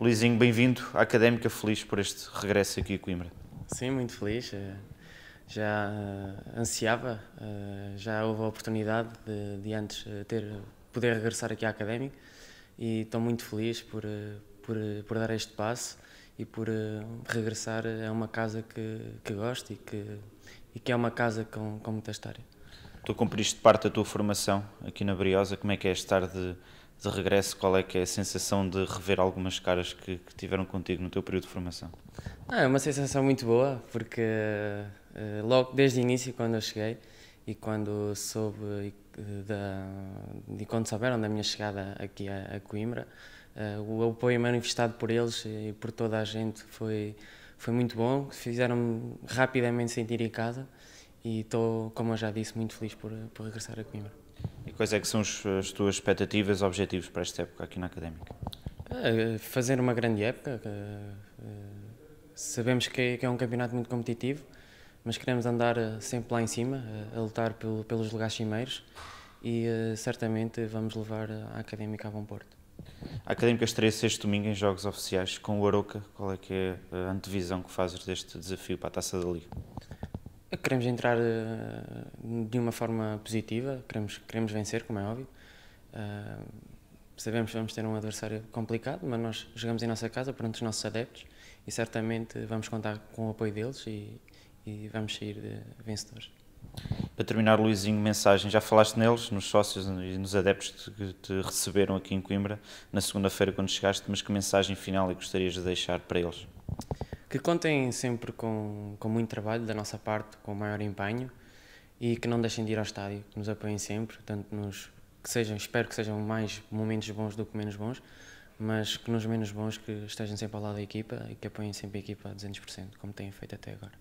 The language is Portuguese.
Luizinho, bem-vindo à Académica, feliz por este regresso aqui a Coimbra. Sim, muito feliz. Eh, já uh, ansiava, uh, já houve a oportunidade de, de antes ter, poder regressar aqui à Académica e estou muito feliz por, por, por dar este passo e por regressar a uma casa que, que gosto e que, e que é uma casa com, com muita história. Tu cumpriste parte da tua formação aqui na Briosa, como é que é estar de de regresso, qual é que é a sensação de rever algumas caras que, que tiveram contigo no teu período de formação? Ah, é uma sensação muito boa, porque uh, logo desde o início, quando eu cheguei e quando soube da, e quando souberam da minha chegada aqui a, a Coimbra, uh, o apoio manifestado por eles e por toda a gente foi, foi muito bom, fizeram-me rapidamente sentir em casa e estou, como eu já disse, muito feliz por, por regressar a Coimbra. Quais é que são as tuas expectativas, objetivos para esta época aqui na Académica? É, fazer uma grande época. Sabemos que é um campeonato muito competitivo, mas queremos andar sempre lá em cima, a lutar pelos lugares cimeiros e certamente vamos levar a Académica a bom porto. A Académica estreia este domingo em jogos oficiais com o Aroca. Qual é que é a antevisão que fazes deste desafio para a Taça da Liga? Queremos entrar uh, de uma forma positiva, queremos, queremos vencer, como é óbvio. Uh, sabemos que vamos ter um adversário complicado, mas nós jogamos em nossa casa perante os nossos adeptos e certamente vamos contar com o apoio deles e, e vamos sair vencedores. Para terminar, Luizinho, mensagem. Já falaste neles, nos sócios e nos adeptos que te receberam aqui em Coimbra na segunda-feira quando chegaste, mas que mensagem final é gostarias de deixar para eles? Que contem sempre com, com muito trabalho da nossa parte, com o maior empenho e que não deixem de ir ao estádio, que nos apoiem sempre, tanto nos que sejam, espero que sejam mais momentos bons do que menos bons, mas que nos menos bons que estejam sempre ao lado da equipa e que apoiem sempre a equipa a 200%, como têm feito até agora.